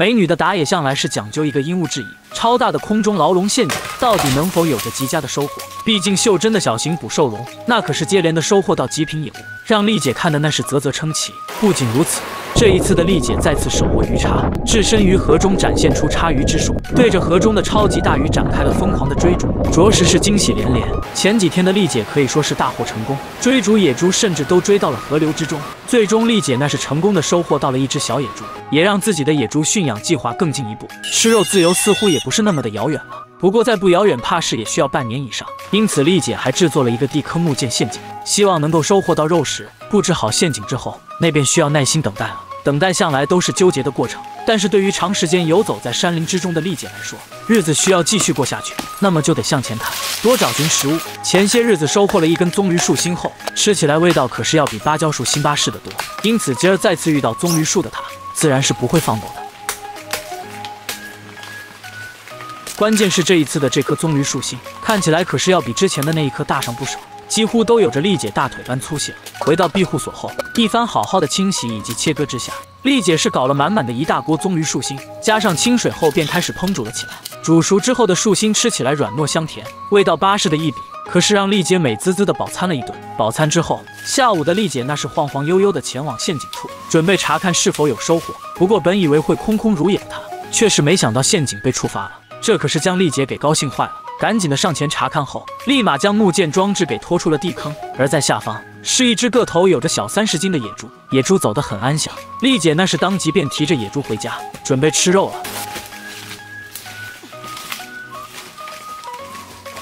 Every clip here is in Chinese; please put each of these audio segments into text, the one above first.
美女的打野向来是讲究一个因物制宜，超大的空中牢笼陷阱到底能否有着极佳的收获？毕竟秀珍的小型捕兽笼，那可是接连的收获到极品野物，让丽姐看的那是啧啧称奇。不仅如此。这一次的丽姐再次手握鱼叉，置身于河中，展现出叉鱼之术，对着河中的超级大鱼展开了疯狂的追逐，着实是惊喜连连。前几天的丽姐可以说是大获成功，追逐野猪甚至都追到了河流之中。最终，丽姐那是成功的收获到了一只小野猪，也让自己的野猪驯养计划更进一步，吃肉自由似乎也不是那么的遥远了。不过，再不遥远，怕是也需要半年以上。因此，丽姐还制作了一个地坑木剑陷阱，希望能够收获到肉食。布置好陷阱之后，那便需要耐心等待了。等待向来都是纠结的过程，但是对于长时间游走在山林之中的丽姐来说，日子需要继续过下去，那么就得向前看，多找寻食物。前些日子收获了一根棕榈树心后，吃起来味道可是要比芭蕉树辛巴适的多，因此今儿再次遇到棕榈树的她，自然是不会放过的。关键是这一次的这棵棕榈树心，看起来可是要比之前的那一棵大上不少。几乎都有着丽姐大腿般粗细了。回到庇护所后，一番好好的清洗以及切割之下，丽姐是搞了满满的一大锅棕榈树心，加上清水后便开始烹煮了起来。煮熟之后的树心吃起来软糯香甜，味道巴适的一笔，可是让丽姐美滋滋的饱餐了一顿。饱餐之后，下午的丽姐那是晃晃悠悠的前往陷阱处，准备查看是否有收获。不过本以为会空空如也的她，却是没想到陷阱被触发了，这可是将丽姐给高兴坏了。赶紧的上前查看后，立马将木剑装置给拖出了地坑。而在下方是一只个头有着小三十斤的野猪，野猪走得很安详。丽姐那是当即便提着野猪回家，准备吃肉了。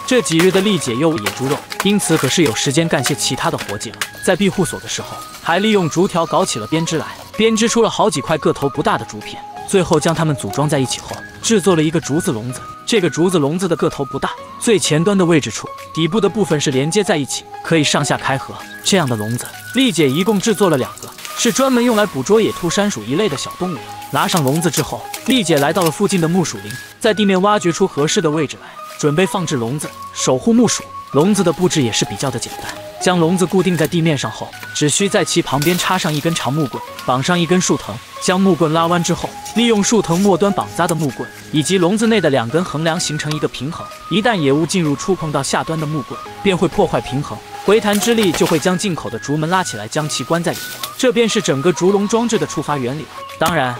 这几日的丽姐又野猪肉，因此可是有时间干些其他的活计了。在庇护所的时候，还利用竹条搞起了编织来，编织出了好几块个头不大的竹片。最后将它们组装在一起后，制作了一个竹子笼子。这个竹子笼子的个头不大，最前端的位置处，底部的部分是连接在一起，可以上下开合。这样的笼子，丽姐一共制作了两个，是专门用来捕捉野兔、山鼠一类的小动物的。拿上笼子之后，丽姐来到了附近的木鼠林，在地面挖掘出合适的位置来，准备放置笼子，守护木鼠。笼子的布置也是比较的简单。将笼子固定在地面上后，只需在其旁边插上一根长木棍，绑上一根树藤，将木棍拉弯之后，利用树藤末端绑扎的木棍以及笼子内的两根横梁形成一个平衡。一旦野物进入触碰到下端的木棍，便会破坏平衡，回弹之力就会将进口的竹门拉起来，将其关在里面。这便是整个竹笼装置的触发原理了。当然，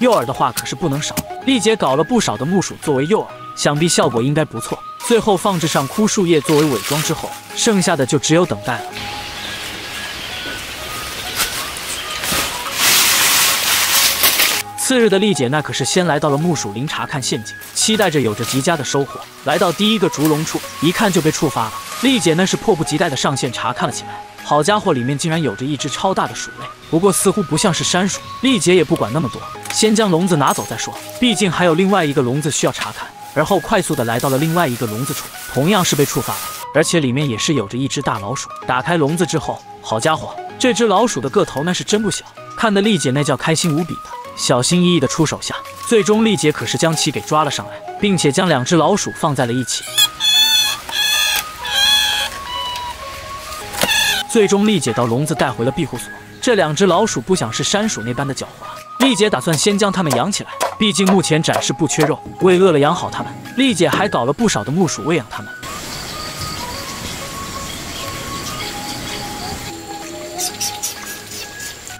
诱饵的话可是不能少。丽姐搞了不少的木薯作为诱饵，想必效果应该不错。最后放置上枯树叶作为伪装之后，剩下的就只有等待了。次日的丽姐那可是先来到了木鼠林查看陷阱，期待着有着极佳的收获。来到第一个竹笼处，一看就被触发了。丽姐那是迫不及待的上线查看了起来。好家伙，里面竟然有着一只超大的鼠类，不过似乎不像是山鼠。丽姐也不管那么多，先将笼子拿走再说，毕竟还有另外一个笼子需要查看。而后快速的来到了另外一个笼子处，同样是被触发了，而且里面也是有着一只大老鼠。打开笼子之后，好家伙，这只老鼠的个头那是真不小，看得丽姐那叫开心无比的。小心翼翼的出手下，最终丽姐可是将其给抓了上来，并且将两只老鼠放在了一起。最终丽姐到笼子带回了庇护所。这两只老鼠不想是山鼠那般的狡猾，丽姐打算先将它们养起来。毕竟目前暂时不缺肉，为饿了养好它们，丽姐还搞了不少的木薯喂养它们。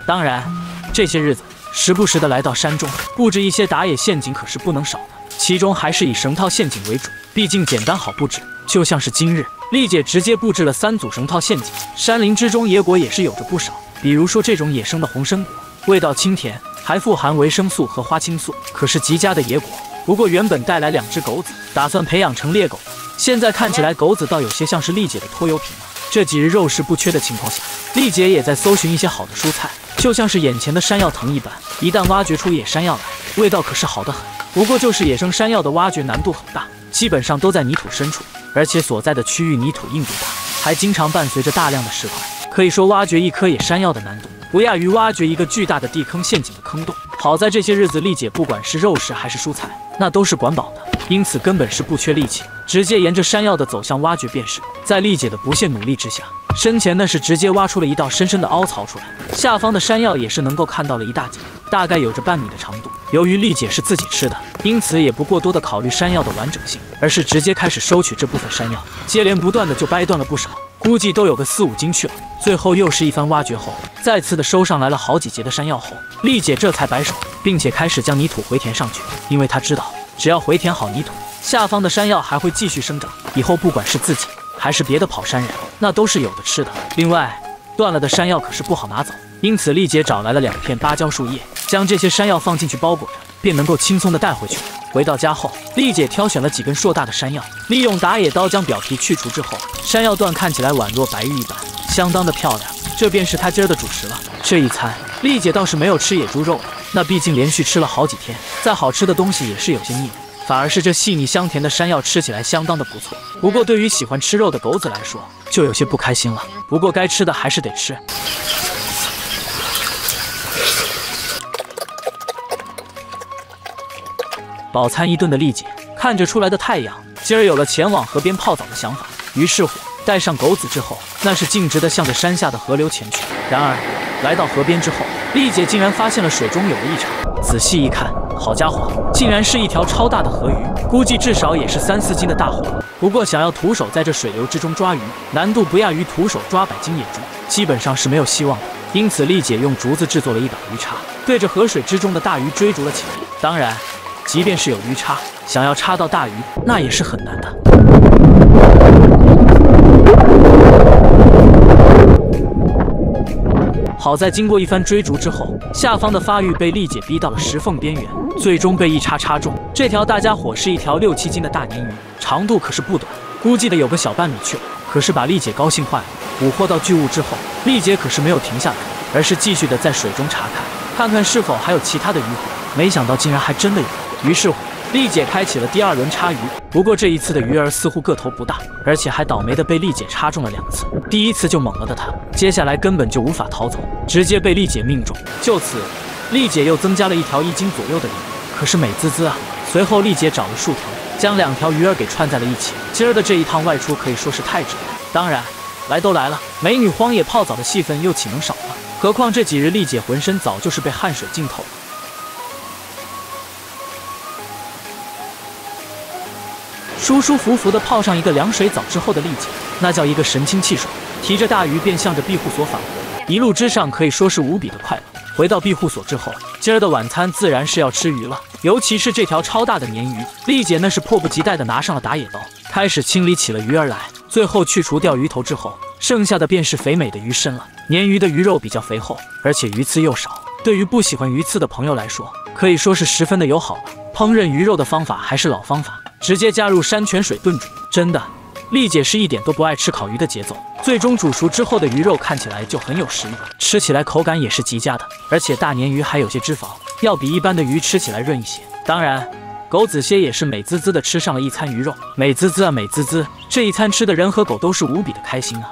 当然，这些日子时不时的来到山中布置一些打野陷阱，可是不能少的。其中还是以绳套陷阱为主，毕竟简单好布置。就像是今日，丽姐直接布置了三组绳套陷阱。山林之中野果也是有着不少，比如说这种野生的红参果，味道清甜。还富含维生素和花青素，可是极佳的野果。不过原本带来两只狗子，打算培养成猎狗，现在看起来狗子倒有些像是丽姐的拖油瓶了。这几日肉食不缺的情况下，丽姐也在搜寻一些好的蔬菜，就像是眼前的山药藤一般。一旦挖掘出野山药来，味道可是好得很。不过就是野生山药的挖掘难度很大，基本上都在泥土深处，而且所在的区域泥土硬度大，还经常伴随着大量的石块，可以说挖掘一颗野山药的难度。不亚于挖掘一个巨大的地坑陷阱的坑洞。好在这些日子，丽姐不管是肉食还是蔬菜，那都是管饱的，因此根本是不缺力气，直接沿着山药的走向挖掘便是。在丽姐的不懈努力之下，身前那是直接挖出了一道深深的凹槽出来，下方的山药也是能够看到了一大截。大概有着半米的长度。由于丽姐是自己吃的，因此也不过多的考虑山药的完整性，而是直接开始收取这部分山药，接连不断的就掰断了不少，估计都有个四五斤去了。最后又是一番挖掘后，再次的收上来了好几节的山药后，丽姐这才摆手，并且开始将泥土回填上去，因为她知道，只要回填好泥土，下方的山药还会继续生长，以后不管是自己还是别的跑山人，那都是有的吃的。另外，断了的山药可是不好拿走，因此丽姐找来了两片芭蕉树叶，将这些山药放进去包裹着，便能够轻松的带回去。回到家后，丽姐挑选了几根硕大的山药，利用打野刀将表皮去除之后，山药段看起来宛若白玉一般，相当的漂亮。这便是她今儿的主食了。这一餐，丽姐倒是没有吃野猪肉了，那毕竟连续吃了好几天，再好吃的东西也是有些腻。反而是这细腻香甜的山药吃起来相当的不错。不过对于喜欢吃肉的狗子来说，就有些不开心了。不过该吃的还是得吃。饱餐一顿的丽姐看着出来的太阳，今儿有了前往河边泡澡的想法。于是乎，带上狗子之后，那是径直的向着山下的河流前去。然而，来到河边之后，丽姐竟然发现了水中有了异常。仔细一看，好家伙，竟然是一条超大的河鱼，估计至少也是三四斤的大货。不过，想要徒手在这水流之中抓鱼，难度不亚于徒手抓百斤野猪，基本上是没有希望的。因此，丽姐用竹子制作了一把鱼叉，对着河水之中的大鱼追逐了起来。当然。即便是有鱼叉，想要叉到大鱼，那也是很难的。好在经过一番追逐之后，下方的发育被丽姐逼到了石缝边缘，最终被一叉叉中。这条大家伙是一条六七斤的大鲶鱼，长度可是不短，估计的有个小半米去了。可是把丽姐高兴坏了。捕获到巨物之后，丽姐可是没有停下来，而是继续的在水中查看，看看是否还有其他的鱼。没想到竟然还真的有。于是乎，丽姐开启了第二轮插鱼。不过这一次的鱼儿似乎个头不大，而且还倒霉的被丽姐插中了两次。第一次就猛了的她，接下来根本就无法逃走，直接被丽姐命中。就此，丽姐又增加了一条一斤左右的鱼，可是美滋滋啊！随后，丽姐找了树藤，将两条鱼儿给串在了一起。今儿的这一趟外出可以说是太值了。当然，来都来了，美女荒野泡澡的戏份又岂能少呢？何况这几日丽姐浑身早就是被汗水浸透。舒舒服服的泡上一个凉水澡之后的丽姐，那叫一个神清气爽，提着大鱼便向着庇护所返回。一路之上可以说是无比的快乐。回到庇护所之后，今儿的晚餐自然是要吃鱼了，尤其是这条超大的鲶鱼。丽姐那是迫不及待的拿上了打野刀，开始清理起了鱼儿来。最后去除掉鱼头之后，剩下的便是肥美的鱼身了。鲶鱼的鱼肉比较肥厚，而且鱼刺又少，对于不喜欢鱼刺的朋友来说，可以说是十分的友好了。烹饪鱼肉的方法还是老方法。直接加入山泉水炖煮，真的，丽姐是一点都不爱吃烤鱼的节奏。最终煮熟之后的鱼肉看起来就很有食欲，吃起来口感也是极佳的。而且大鲶鱼还有些脂肪，要比一般的鱼吃起来润一些。当然，狗子蝎也是美滋滋的吃上了一餐鱼肉，美滋滋啊，美滋滋！这一餐吃的人和狗都是无比的开心啊。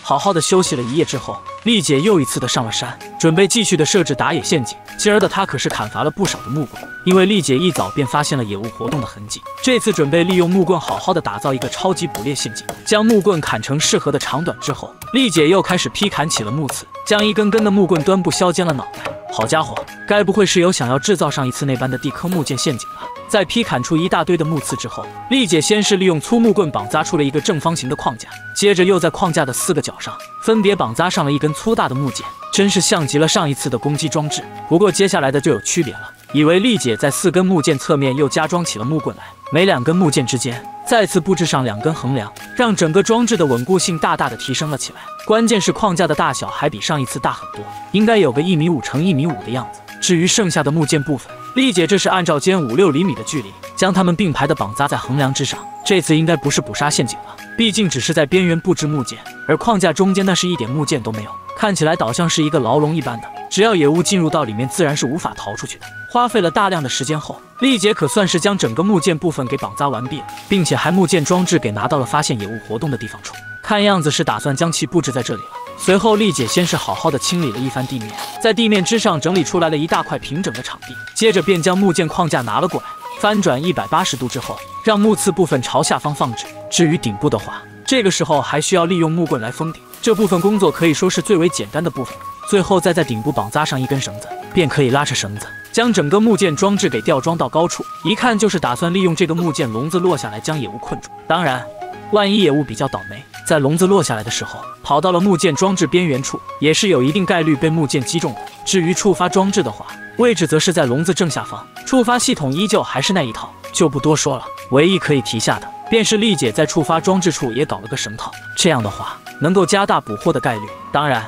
好好的休息了一夜之后，丽姐又一次的上了山，准备继续的设置打野陷阱。今儿的她可是砍伐了不少的木棍，因为丽姐一早便发现了野物活动的痕迹。这次准备利用木棍好好的打造一个超级捕猎陷阱。将木棍砍成适合的长短之后，丽姐又开始劈砍起了木刺，将一根根的木棍端部削尖了脑袋。好家伙，该不会是有想要制造上一次那般的地坑木剑陷阱吧？在劈砍出一大堆的木刺之后，丽姐先是利用粗木棍绑扎出了一个正方形的框架，接着又在框架的四个角上分别绑扎上了一根粗大的木剑，真是像极了上一次的攻击装置。不过不过接下来的就有区别了，以为丽姐在四根木剑侧面又加装起了木棍来，每两根木剑之间再次布置上两根横梁，让整个装置的稳固性大大的提升了起来。关键是框架的大小还比上一次大很多，应该有个一米五乘一米五的样子。至于剩下的木剑部分，丽姐这是按照间五六厘米的距离，将它们并排的绑扎在横梁之上。这次应该不是捕杀陷阱了，毕竟只是在边缘布置木剑，而框架中间那是一点木剑都没有，看起来倒像是一个牢笼一般的。只要野物进入到里面，自然是无法逃出去的。花费了大量的时间后，丽姐可算是将整个木剑部分给绑扎完毕了，并且还木剑装置给拿到了发现野物活动的地方处。看样子是打算将其布置在这里了。随后，丽姐先是好好的清理了一番地面，在地面之上整理出来了一大块平整的场地，接着便将木剑框架拿了过来，翻转一百八十度之后，让木刺部分朝下方放置。至于顶部的话，这个时候还需要利用木棍来封顶。这部分工作可以说是最为简单的部分。最后再在顶部绑扎上一根绳子，便可以拉扯绳子，将整个木剑装置给吊装到高处。一看就是打算利用这个木剑笼子落下来将野物困住。当然，万一野物比较倒霉，在笼子落下来的时候跑到了木剑装置边缘处，也是有一定概率被木剑击中的。至于触发装置的话，位置则是在笼子正下方，触发系统依旧还是那一套，就不多说了。唯一可以提下的，便是丽姐在触发装置处也搞了个绳套，这样的话能够加大捕获的概率。当然。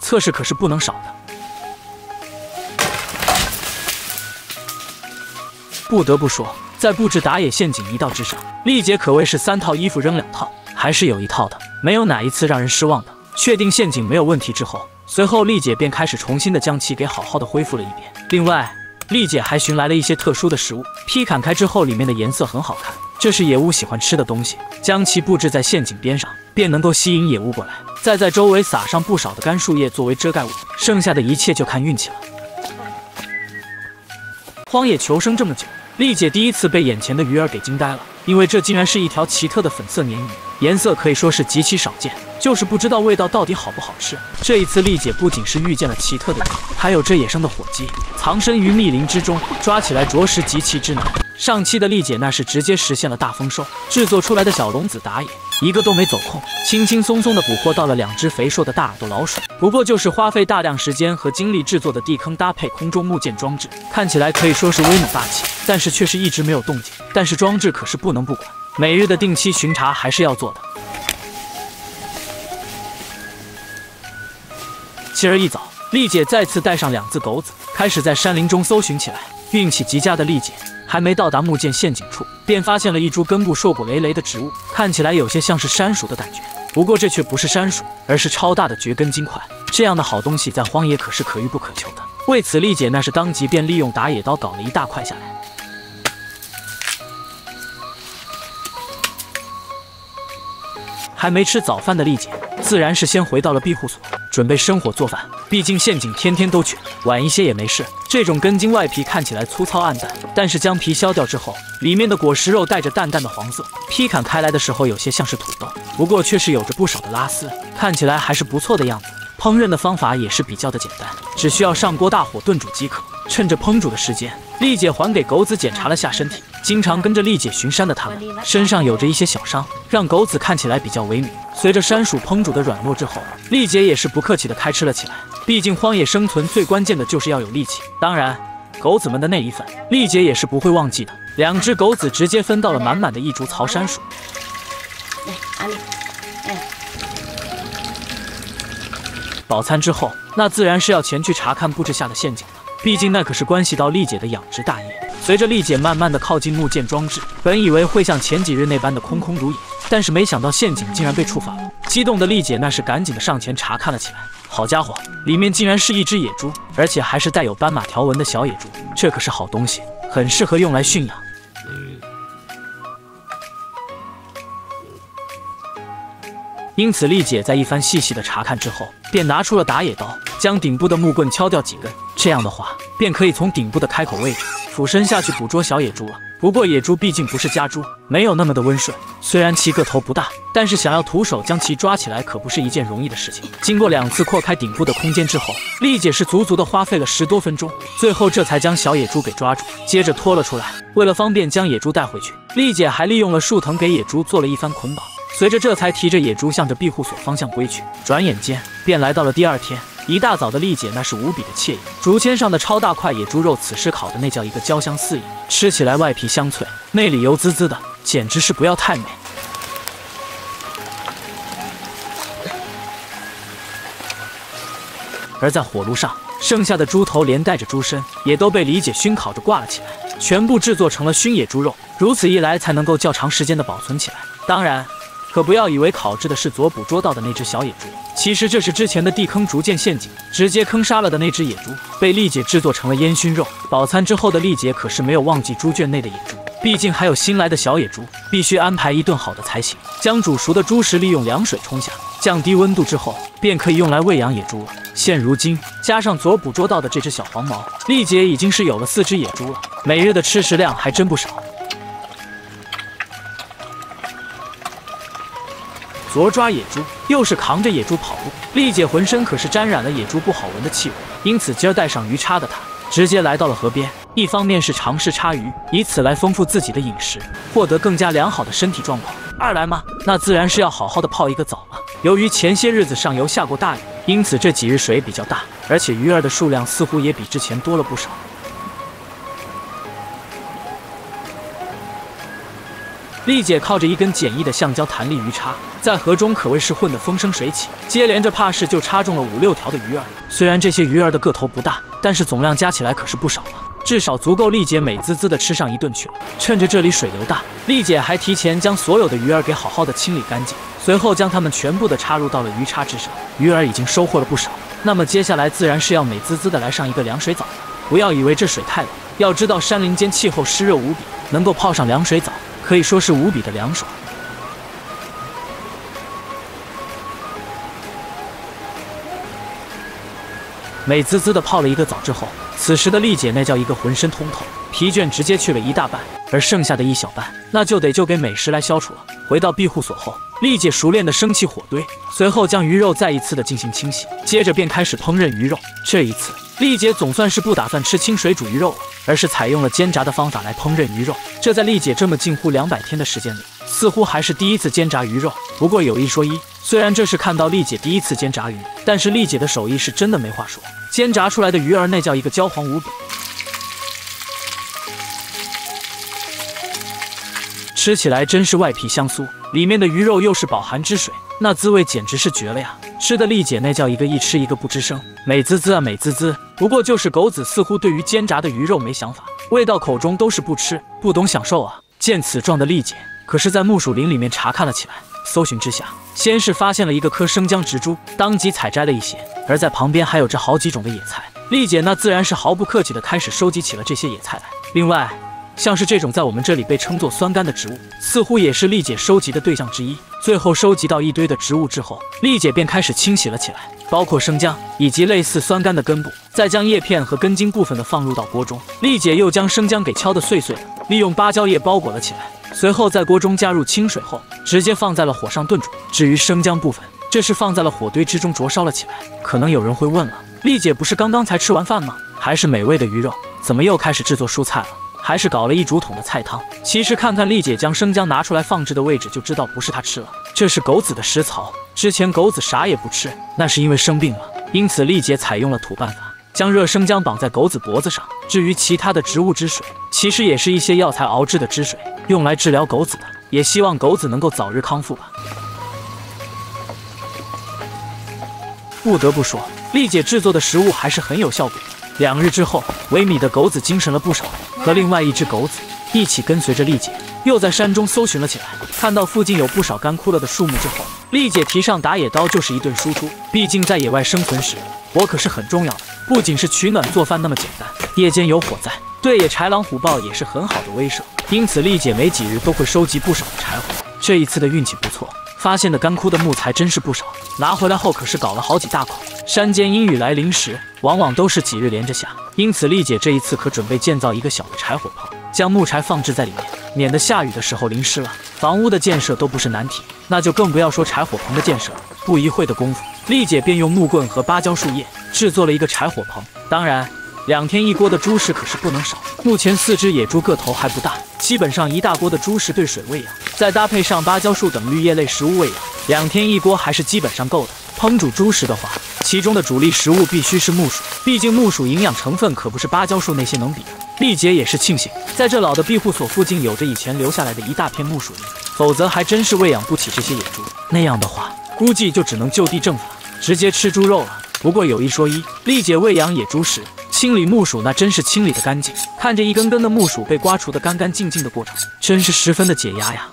测试可是不能少的。不得不说，在布置打野陷阱一道之上，丽姐可谓是三套衣服扔两套，还是有一套的，没有哪一次让人失望的。确定陷阱没有问题之后，随后丽姐便开始重新的将其给好好的恢复了一遍。另外，丽姐还寻来了一些特殊的食物，劈砍开之后，里面的颜色很好看，这是野物喜欢吃的东西，将其布置在陷阱边上，便能够吸引野物过来。再在周围撒上不少的干树叶作为遮盖物，剩下的一切就看运气了。荒野求生这么久，丽姐第一次被眼前的鱼儿给惊呆了，因为这竟然是一条奇特的粉色鲶鱼，颜色可以说是极其少见，就是不知道味道到底好不好吃。这一次，丽姐不仅是遇见了奇特的鱼，还有这野生的火鸡，藏身于密林之中，抓起来着实极其之难。上期的丽姐那是直接实现了大丰收，制作出来的小龙子打野。一个都没走空，轻轻松松的捕获到了两只肥硕的大耳朵老鼠。不过就是花费大量时间和精力制作的地坑搭配空中木剑装置，看起来可以说是威猛霸气，但是却是一直没有动静。但是装置可是不能不管，每日的定期巡查还是要做的。今儿一早，丽姐再次带上两只狗子，开始在山林中搜寻起来。运气极佳的丽姐。还没到达木剑陷阱处，便发现了一株根部硕果累累的植物，看起来有些像是山鼠的感觉。不过这却不是山鼠，而是超大的蕨根金块。这样的好东西在荒野可是可遇不可求的。为此，丽姐那是当即便利用打野刀搞了一大块下来。还没吃早饭的丽姐，自然是先回到了庇护所。准备生火做饭，毕竟陷阱天天都卷，晚一些也没事。这种根茎外皮看起来粗糙暗淡，但是将皮削掉之后，里面的果实肉带着淡淡的黄色，劈砍开来的时候有些像是土豆，不过却是有着不少的拉丝，看起来还是不错的样子。烹饪的方法也是比较的简单，只需要上锅大火炖煮即可。趁着烹煮的时间，丽姐还给狗子检查了下身体。经常跟着丽姐巡山的他们，身上有着一些小伤，让狗子看起来比较萎靡。随着山鼠烹煮的软糯之后，丽姐也是不客气的开吃了起来。毕竟荒野生存最关键的就是要有力气，当然，狗子们的那一份，丽姐也是不会忘记的。两只狗子直接分到了满满的一竹槽山薯。饱餐之后，那自然是要前去查看布置下的陷阱了。毕竟那可是关系到丽姐的养殖大业。随着丽姐慢慢的靠近木剑装置，本以为会像前几日那般的空空如也，但是没想到陷阱竟然被触发了。激动的丽姐那是赶紧的上前查看了起来。好家伙，里面竟然是一只野猪，而且还是带有斑马条纹的小野猪。这可是好东西，很适合用来驯养。因此，丽姐在一番细细的查看之后，便拿出了打野刀，将顶部的木棍敲掉几根。这样的话，便可以从顶部的开口位置俯身下去捕捉小野猪了。不过，野猪毕竟不是家猪，没有那么的温顺。虽然其个头不大，但是想要徒手将其抓起来，可不是一件容易的事情。经过两次扩开顶部的空间之后，丽姐是足足的花费了十多分钟，最后这才将小野猪给抓住，接着拖了出来。为了方便将野猪带回去，丽姐还利用了树藤给野猪做了一番捆绑。随着这才提着野猪向着庇护所方向归去。转眼间便来到了第二天，一大早的丽姐那是无比的惬意。竹签上的超大块野猪肉，此时烤的那叫一个焦香四溢，吃起来外皮香脆，内里油滋滋的，简直是不要太美。而在火炉上，剩下的猪头连带着猪身也都被李姐熏烤着挂了起来，全部制作成了熏野猪肉。如此一来，才能够较长时间的保存起来。当然。可不要以为烤制的是左捕捉到的那只小野猪，其实这是之前的地坑逐渐陷阱，直接坑杀了的那只野猪，被丽姐制作成了烟熏肉。饱餐之后的丽姐可是没有忘记猪圈内的野猪，毕竟还有新来的小野猪，必须安排一顿好的才行。将煮熟的猪食利用凉水冲下，降低温度之后，便可以用来喂养野猪了。现如今加上左捕捉到的这只小黄毛，丽姐已经是有了四只野猪了，每日的吃食量还真不少。左抓野猪，又是扛着野猪跑步。丽姐浑身可是沾染了野猪不好闻的气味，因此今儿带上鱼叉的她，直接来到了河边。一方面是尝试叉鱼，以此来丰富自己的饮食，获得更加良好的身体状况；二来嘛，那自然是要好好的泡一个澡了。由于前些日子上游下过大雨，因此这几日水比较大，而且鱼儿的数量似乎也比之前多了不少。丽姐靠着一根简易的橡胶弹力鱼叉，在河中可谓是混得风生水起，接连着怕是就插中了五六条的鱼儿。虽然这些鱼儿的个头不大，但是总量加起来可是不少了，至少足够丽姐美滋滋的吃上一顿去了。趁着这里水流大，丽姐还提前将所有的鱼儿给好好的清理干净，随后将它们全部的插入到了鱼叉之上。鱼儿已经收获了不少，那么接下来自然是要美滋滋的来上一个凉水澡。不要以为这水太冷，要知道山林间气候湿热无比，能够泡上凉水澡。可以说是无比的凉爽。美滋滋的泡了一个澡之后，此时的丽姐那叫一个浑身通透，疲倦直接去了一大半，而剩下的一小半，那就得就给美食来消除了。回到庇护所后，丽姐熟练的升起火堆，随后将鱼肉再一次的进行清洗，接着便开始烹饪鱼肉。这一次，丽姐总算是不打算吃清水煮鱼肉了。而是采用了煎炸的方法来烹饪鱼肉，这在丽姐这么近乎两百天的时间里，似乎还是第一次煎炸鱼肉。不过有一说一，虽然这是看到丽姐第一次煎炸鱼，但是丽姐的手艺是真的没话说，煎炸出来的鱼儿那叫一个焦黄无比，吃起来真是外皮香酥，里面的鱼肉又是饱含汁水，那滋味简直是绝了呀！吃的丽姐那叫一个一吃一个不吱声，美滋滋啊，美滋滋。不过就是狗子似乎对于煎炸的鱼肉没想法，喂到口中都是不吃，不懂享受啊。见此状的丽姐可是在木薯林里面查看了起来，搜寻之下，先是发现了一个棵生姜植株，当即采摘了一些，而在旁边还有着好几种的野菜。丽姐那自然是毫不客气的开始收集起了这些野菜来。另外，像是这种在我们这里被称作酸柑的植物，似乎也是丽姐收集的对象之一。最后收集到一堆的植物之后，丽姐便开始清洗了起来，包括生姜以及类似酸柑的根部，再将叶片和根茎部分的放入到锅中。丽姐又将生姜给敲得碎碎的，利用芭蕉叶包裹了起来，随后在锅中加入清水后，直接放在了火上炖煮。至于生姜部分，这是放在了火堆之中灼烧了起来。可能有人会问了，丽姐不是刚刚才吃完饭吗？还是美味的鱼肉，怎么又开始制作蔬菜了？还是搞了一竹筒的菜汤。其实看看丽姐将生姜拿出来放置的位置，就知道不是她吃了，这是狗子的食槽。之前狗子啥也不吃，那是因为生病了，因此丽姐采用了土办法，将热生姜绑在狗子脖子上。至于其他的植物汁水，其实也是一些药材熬制的汁水，用来治疗狗子的。也希望狗子能够早日康复吧。不得不说，丽姐制作的食物还是很有效果。两日之后，维米的狗子精神了不少，和另外一只狗子一起跟随着丽姐，又在山中搜寻了起来。看到附近有不少干枯了的树木之后，丽姐提上打野刀，就是一顿输出。毕竟在野外生存时，火可是很重要的，不仅是取暖做饭那么简单，夜间有火在，对野豺狼虎豹也是很好的威慑。因此，丽姐每几日都会收集不少的柴火。这一次的运气不错。发现的干枯的木材真是不少，拿回来后可是搞了好几大口。山间阴雨来临时，往往都是几日连着下，因此丽姐这一次可准备建造一个小的柴火棚，将木柴放置在里面，免得下雨的时候淋湿了。房屋的建设都不是难题，那就更不要说柴火棚的建设了。不一会的功夫，丽姐便用木棍和芭蕉树叶制作了一个柴火棚。当然，两天一锅的猪食可是不能少。目前四只野猪个头还不大。基本上一大锅的猪食兑水喂养，再搭配上芭蕉树等绿叶类食物喂养，两天一锅还是基本上够的。烹煮猪食的话，其中的主力食物必须是木薯，毕竟木薯营养成分可不是芭蕉树那些能比的。丽姐也是庆幸，在这老的庇护所附近有着以前留下来的一大片木薯林，否则还真是喂养不起这些野猪。那样的话，估计就只能就地正法，直接吃猪肉了。不过有一说一，丽姐喂养野猪时。清理木薯那真是清理的干净，看着一根根的木薯被刮除的干干净净的过程，真是十分的解压呀。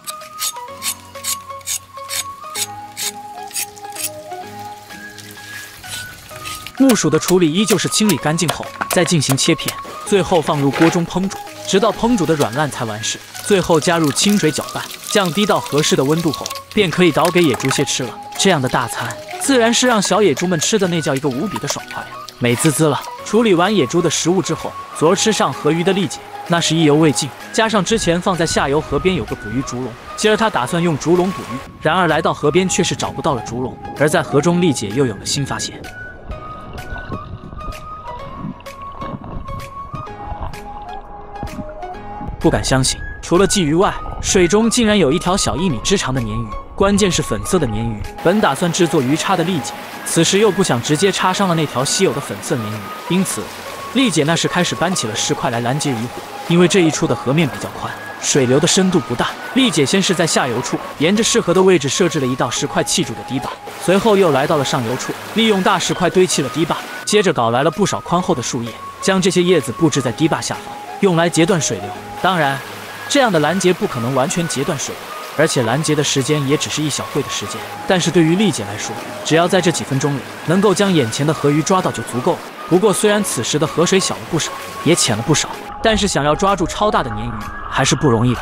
木薯的处理依旧是清理干净后再进行切片，最后放入锅中烹煮，直到烹煮的软烂才完事。最后加入清水搅拌，降低到合适的温度后，便可以倒给野猪些吃了。这样的大餐，自然是让小野猪们吃的那叫一个无比的爽快呀。美滋滋了！处理完野猪的食物之后，昨儿吃上河鱼的丽姐，那是意犹未尽。加上之前放在下游河边有个捕鱼竹笼，今儿她打算用竹笼捕鱼，然而来到河边却是找不到了竹笼。而在河中，丽姐又有了新发现。不敢相信，除了鲫鱼外，水中竟然有一条小一米之长的鲶鱼，关键是粉色的鲶鱼。本打算制作鱼叉的丽姐，此时又不想直接插伤了那条稀有的粉色鲶鱼，因此，丽姐那时开始搬起了石块来拦截渔获。因为这一处的河面比较宽，水流的深度不大，丽姐先是在下游处沿着适合的位置设置了一道石块砌筑的堤坝，随后又来到了上游处，利用大石块堆砌了堤坝，接着搞来了不少宽厚的树叶，将这些叶子布置在堤坝下方，用来截断水流。当然，这样的拦截不可能完全截断水流，而且拦截的时间也只是一小会的时间。但是对于丽姐来说，只要在这几分钟里能够将眼前的河鱼抓到就足够了。不过，虽然此时的河水小了不少，也浅了不少。但是想要抓住超大的鲶鱼还是不容易的。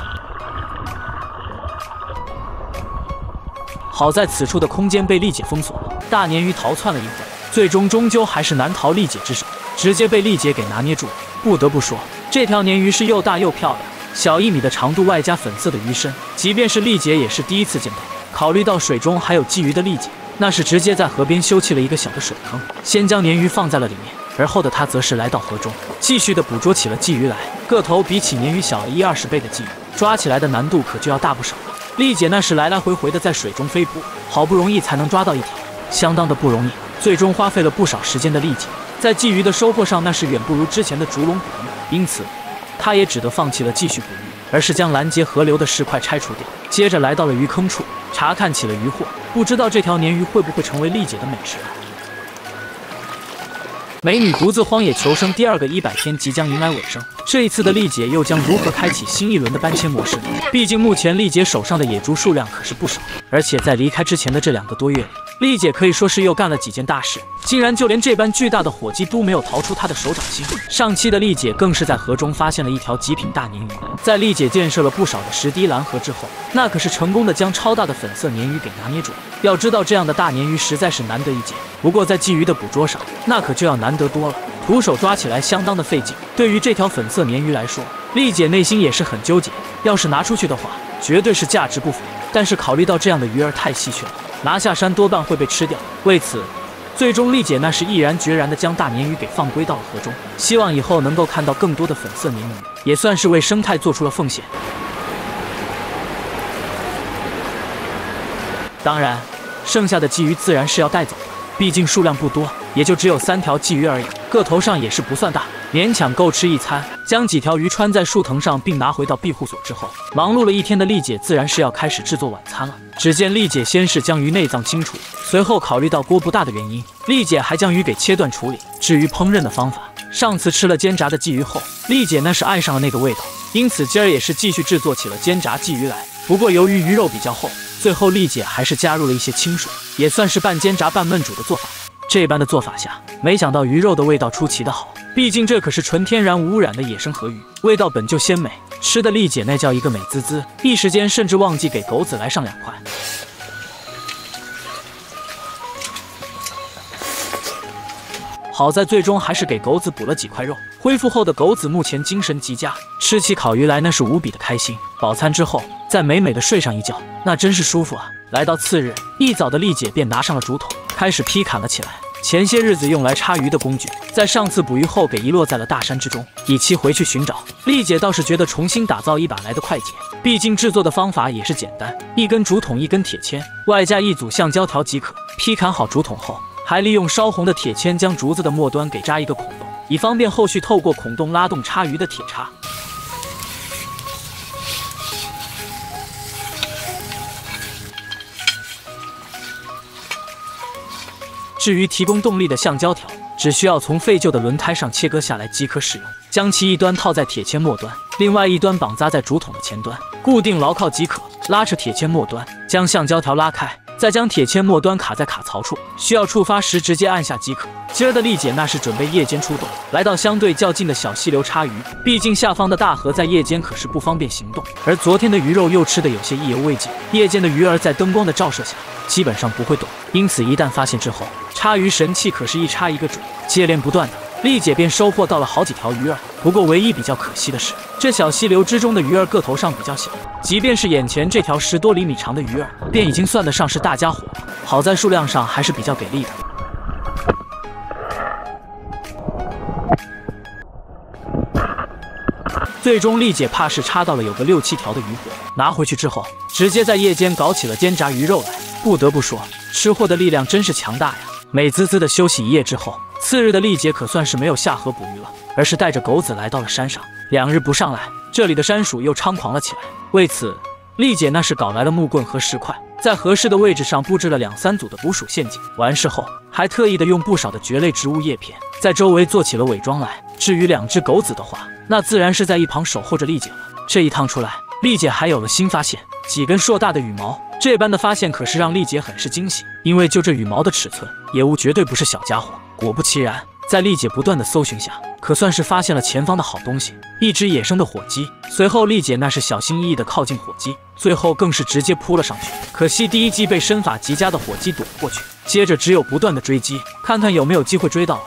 好在此处的空间被丽姐封锁了，大鲶鱼逃窜了一会儿，最终终究还是难逃丽姐之手，直接被丽姐给拿捏住了。不得不说，这条鲶鱼是又大又漂亮，小一米的长度，外加粉色的鱼身，即便是丽姐也是第一次见到。考虑到水中还有鲫鱼的丽姐，那是直接在河边修砌了一个小的水坑，先将鲶鱼放在了里面。而后的他则是来到河中，继续的捕捉起了鲫鱼来。个头比起鲶鱼小了一二十倍的鲫鱼，抓起来的难度可就要大不少了。丽姐那是来来回回的在水中飞扑，好不容易才能抓到一条，相当的不容易。最终花费了不少时间的丽姐，在鲫鱼的收获上那是远不如之前的竹笼捕鱼，因此他也只得放弃了继续捕鱼，而是将拦截河流的石块拆除掉。接着来到了鱼坑处，查看起了鱼货，不知道这条鲶鱼会不会成为丽姐的美食。美女独自荒野求生第二个一百天即将迎来尾声，这一次的丽姐又将如何开启新一轮的搬迁模式？毕竟目前丽姐手上的野猪数量可是不少，而且在离开之前的这两个多月里，丽姐可以说是又干了几件大事，竟然就连这般巨大的火鸡都没有逃出她的手掌心。上期的丽姐更是在河中发现了一条极品大鲶鱼，在丽姐建设了不少的石堤拦河之后，那可是成功的将超大的粉色鲶鱼给拿捏住了。要知道，这样的大鲶鱼实在是难得一见。不过在鲫鱼的捕捉上，那可就要难得多了，徒手抓起来相当的费劲。对于这条粉色鲶鱼来说，丽姐内心也是很纠结。要是拿出去的话，绝对是价值不菲。但是考虑到这样的鱼儿太稀缺了，拿下山多半会被吃掉。为此，最终丽姐那是毅然决然的将大鲶鱼给放归到了河中，希望以后能够看到更多的粉色鲶鱼，也算是为生态做出了奉献。当然。剩下的鲫鱼自然是要带走的，毕竟数量不多，也就只有三条鲫鱼而已，个头上也是不算大，勉强够吃一餐。将几条鱼穿在树藤上，并拿回到庇护所之后，忙碌了一天的丽姐自然是要开始制作晚餐了。只见丽姐先是将鱼内脏清除，随后考虑到锅不大的原因，丽姐还将鱼给切断处理。至于烹饪的方法，上次吃了煎炸的鲫鱼后，丽姐那是爱上了那个味道，因此今儿也是继续制作起了煎炸鲫鱼来。不过由于鱼肉比较厚。最后，丽姐还是加入了一些清水，也算是半煎炸半焖煮的做法。这般的做法下，没想到鱼肉的味道出奇的好。毕竟这可是纯天然无污染的野生河鱼，味道本就鲜美，吃的丽姐那叫一个美滋滋，一时间甚至忘记给狗子来上两块。好在最终还是给狗子补了几块肉。恢复后的狗子目前精神极佳，吃起烤鱼来那是无比的开心。饱餐之后，再美美的睡上一觉，那真是舒服啊！来到次日一早的丽姐便拿上了竹筒，开始劈砍了起来。前些日子用来插鱼的工具，在上次捕鱼后给遗落在了大山之中，以期回去寻找。丽姐倒是觉得重新打造一把来的快捷，毕竟制作的方法也是简单，一根竹筒，一根铁签，外加一组橡胶条即可。劈砍好竹筒后。还利用烧红的铁签将竹子的末端给扎一个孔洞，以方便后续透过孔洞拉动插鱼的铁叉。至于提供动力的橡胶条，只需要从废旧的轮胎上切割下来即可使用，将其一端套在铁签末端，另外一端绑扎在竹筒的前端，固定牢靠即可。拉扯铁签末端，将橡胶条拉开。再将铁签末端卡在卡槽处，需要触发时直接按下即可。今儿的丽姐那是准备夜间出动，来到相对较近的小溪流插鱼。毕竟下方的大河在夜间可是不方便行动，而昨天的鱼肉又吃的有些意犹未尽，夜间的鱼儿在灯光的照射下基本上不会动，因此一旦发现之后，插鱼神器可是一插一个准，接连不断的。丽姐便收获到了好几条鱼儿。不过唯一比较可惜的是，这小溪流之中的鱼儿个头上比较小，即便是眼前这条十多厘米长的鱼儿，便已经算得上是大家伙了。好在数量上还是比较给力的。最终，丽姐怕是插到了有个六七条的鱼货，拿回去之后，直接在夜间搞起了煎炸鱼肉来。不得不说，吃货的力量真是强大呀！美滋滋的休息一夜之后，次日的丽姐可算是没有下河捕鱼了，而是带着狗子来到了山上。两日不上来，这里的山鼠又猖狂了起来。为此，丽姐那是搞来了木棍和石块，在合适的位置上布置了两三组的捕鼠陷阱。完事后，还特意的用不少的蕨类植物叶片在周围做起了伪装来。至于两只狗子的话，那自然是在一旁守候着丽姐了。这一趟出来，丽姐还有了新发现，几根硕大的羽毛。这般的发现可是让丽姐很是惊喜，因为就这羽毛的尺寸，野物绝对不是小家伙。果不其然，在丽姐不断的搜寻下，可算是发现了前方的好东西——一只野生的火鸡。随后，丽姐那是小心翼翼的靠近火鸡，最后更是直接扑了上去。可惜第一击被身法极佳的火鸡躲过去，接着只有不断的追击，看看有没有机会追到了。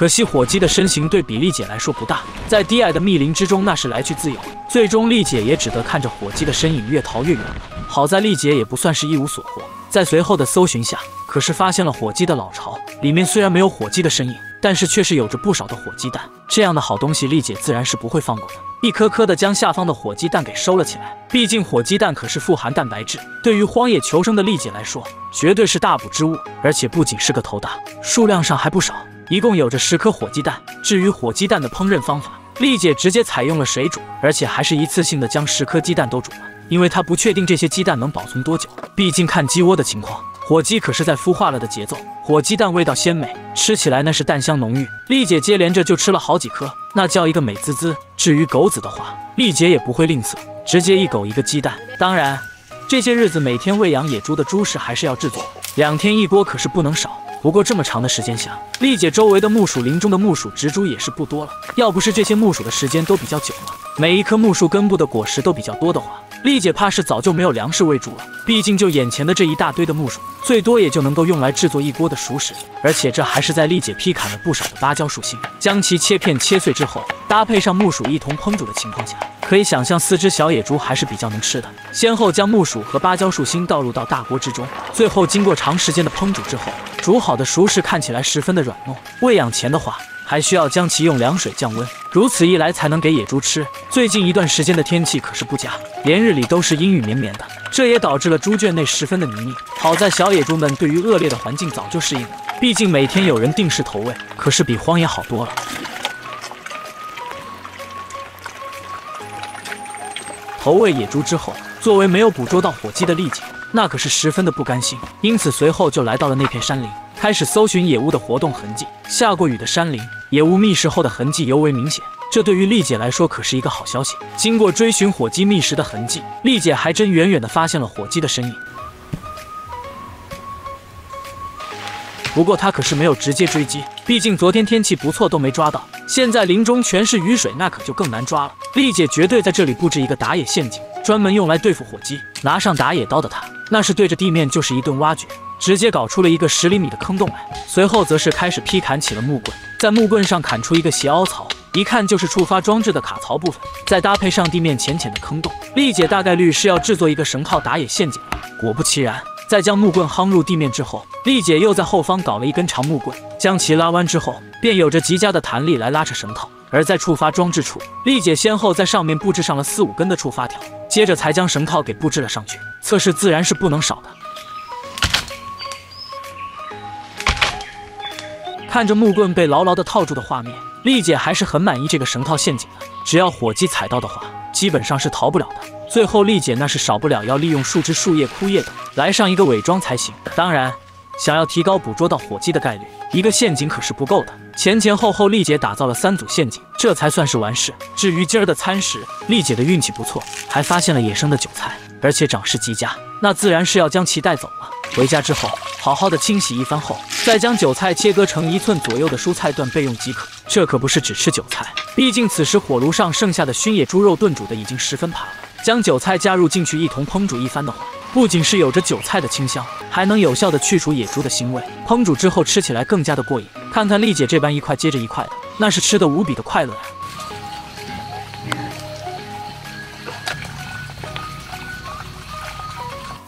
可惜火鸡的身形对比丽姐来说不大，在低矮的密林之中，那是来去自由。最终，丽姐也只得看着火鸡的身影越逃越远了。好在丽姐也不算是一无所获，在随后的搜寻下，可是发现了火鸡的老巢，里面虽然没有火鸡的身影，但是却是有着不少的火鸡蛋。这样的好东西，丽姐自然是不会放过的，一颗颗的将下方的火鸡蛋给收了起来。毕竟火鸡蛋可是富含蛋白质，对于荒野求生的丽姐来说，绝对是大补之物。而且不仅是个头大，数量上还不少。一共有着十颗火鸡蛋。至于火鸡蛋的烹饪方法，丽姐直接采用了水煮，而且还是一次性的将十颗鸡蛋都煮了，因为她不确定这些鸡蛋能保存多久。毕竟看鸡窝的情况，火鸡可是在孵化了的节奏。火鸡蛋味道鲜美，吃起来那是蛋香浓郁。丽姐接连着就吃了好几颗，那叫一个美滋滋。至于狗子的话，丽姐也不会吝啬，直接一狗一个鸡蛋。当然，这些日子每天喂养野猪的猪食还是要制作，两天一锅可是不能少。不过这么长的时间下，丽姐周围的木薯林中的木薯植株也是不多了。要不是这些木薯的时间都比较久了，每一棵木树根部的果实都比较多的话，丽姐怕是早就没有粮食喂猪了。毕竟就眼前的这一大堆的木薯，最多也就能够用来制作一锅的熟食。而且这还是在丽姐劈砍了不少的芭蕉树心，将其切片切碎之后，搭配上木薯一同烹煮的情况下。可以想象，四只小野猪还是比较能吃的。先后将木薯和芭蕉树心倒入到大锅之中，最后经过长时间的烹煮之后，煮好的熟食看起来十分的软糯。喂养前的话，还需要将其用凉水降温，如此一来才能给野猪吃。最近一段时间的天气可是不佳，连日里都是阴雨绵绵的，这也导致了猪圈内十分的泥泞。好在小野猪们对于恶劣的环境早就适应了，毕竟每天有人定时投喂，可是比荒野好多了。投喂野猪之后，作为没有捕捉到火鸡的丽姐，那可是十分的不甘心，因此随后就来到了那片山林，开始搜寻野物的活动痕迹。下过雨的山林，野物觅食后的痕迹尤为明显，这对于丽姐来说可是一个好消息。经过追寻火鸡觅食的痕迹，丽姐还真远远的发现了火鸡的身影。不过她可是没有直接追击，毕竟昨天天气不错都没抓到。现在林中全是雨水，那可就更难抓了。丽姐绝对在这里布置一个打野陷阱，专门用来对付火鸡。拿上打野刀的她，那是对着地面就是一顿挖掘，直接搞出了一个十厘米的坑洞来。随后则是开始劈砍起了木棍，在木棍上砍出一个斜凹槽，一看就是触发装置的卡槽部分。再搭配上地面浅浅的坑洞，丽姐大概率是要制作一个绳套打野陷阱了。果不其然，在将木棍夯入地面之后，丽姐又在后方搞了一根长木棍，将其拉弯之后。便有着极佳的弹力来拉扯绳套，而在触发装置处，丽姐先后在上面布置上了四五根的触发条，接着才将绳套给布置了上去。测试自然是不能少的。看着木棍被牢牢的套住的画面，丽姐还是很满意这个绳套陷阱的。只要火鸡踩到的话，基本上是逃不了的。最后，丽姐那是少不了要利用树枝、树叶、枯叶等来上一个伪装才行。当然。想要提高捕捉到火鸡的概率，一个陷阱可是不够的。前前后后，丽姐打造了三组陷阱，这才算是完事。至于今儿的餐食，丽姐的运气不错，还发现了野生的韭菜，而且长势极佳，那自然是要将其带走了。回家之后，好好的清洗一番后，再将韭菜切割成一寸左右的蔬菜段备用即可。这可不是只吃韭菜，毕竟此时火炉上剩下的熏野猪肉炖煮的已经十分爬了。将韭菜加入进去一同烹煮一番的话，不仅是有着韭菜的清香，还能有效的去除野猪的腥味。烹煮之后吃起来更加的过瘾。看看丽姐这般一块接着一块的，那是吃的无比的快乐呀！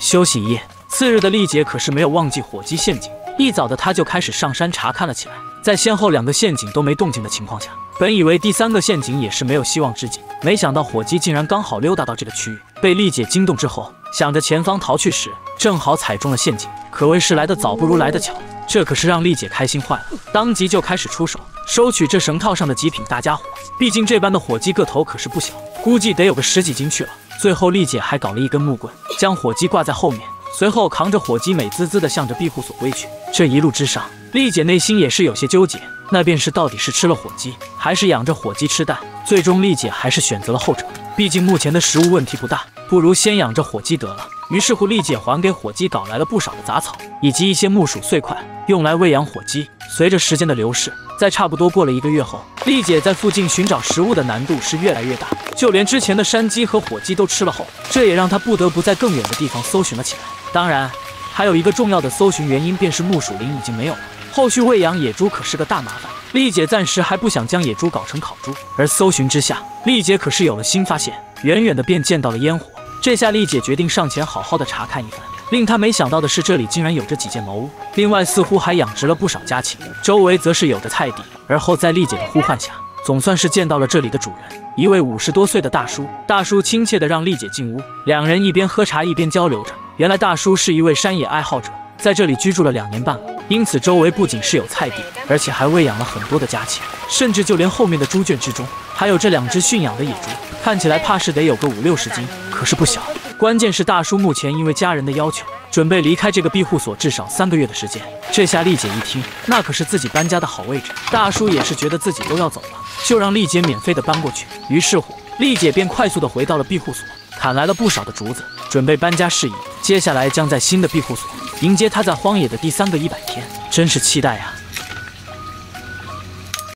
休息一夜，次日的丽姐可是没有忘记火鸡陷阱。一早的她就开始上山查看了起来，在先后两个陷阱都没动静的情况下，本以为第三个陷阱也是没有希望之景，没想到火鸡竟然刚好溜达到这个区域，被丽姐惊动之后，想着前方逃去时，正好踩中了陷阱，可谓是来得早不如来得巧，这可是让丽姐开心坏了，当即就开始出手收取这绳套上的极品大家伙。毕竟这般的火鸡个头可是不小，估计得有个十几斤去了。最后丽姐还搞了一根木棍，将火鸡挂在后面。随后扛着火鸡，美滋滋地向着庇护所归去。这一路之上，丽姐内心也是有些纠结，那便是到底是吃了火鸡，还是养着火鸡吃蛋？最终，丽姐还是选择了后者。毕竟目前的食物问题不大，不如先养着火鸡得了。于是乎，丽姐还给火鸡搞来了不少的杂草，以及一些木薯碎块，用来喂养火鸡。随着时间的流逝，在差不多过了一个月后，丽姐在附近寻找食物的难度是越来越大，就连之前的山鸡和火鸡都吃了后，这也让她不得不在更远的地方搜寻了起来。当然，还有一个重要的搜寻原因，便是木薯林已经没有了。后续喂养野猪可是个大麻烦，丽姐暂时还不想将野猪搞成烤猪。而搜寻之下，丽姐可是有了新发现，远远的便见到了烟火。这下丽姐决定上前好好的查看一番。令她没想到的是，这里竟然有着几间茅屋，另外似乎还养殖了不少家禽，周围则是有着菜地。而后在丽姐的呼唤下，总算是见到了这里的主人。一位五十多岁的大叔，大叔亲切的让丽姐进屋，两人一边喝茶一边交流着。原来大叔是一位山野爱好者，在这里居住了两年半了，因此周围不仅是有菜地，而且还喂养了很多的家禽，甚至就连后面的猪圈之中，还有这两只驯养的野猪，看起来怕是得有个五六十斤，可是不小。关键是大叔目前因为家人的要求，准备离开这个庇护所至少三个月的时间。这下丽姐一听，那可是自己搬家的好位置。大叔也是觉得自己都要走了，就让丽姐免费的搬过去。于是乎，丽姐便快速的回到了庇护所，砍来了不少的竹子，准备搬家事宜。接下来将在新的庇护所迎接他在荒野的第三个一百天，真是期待啊！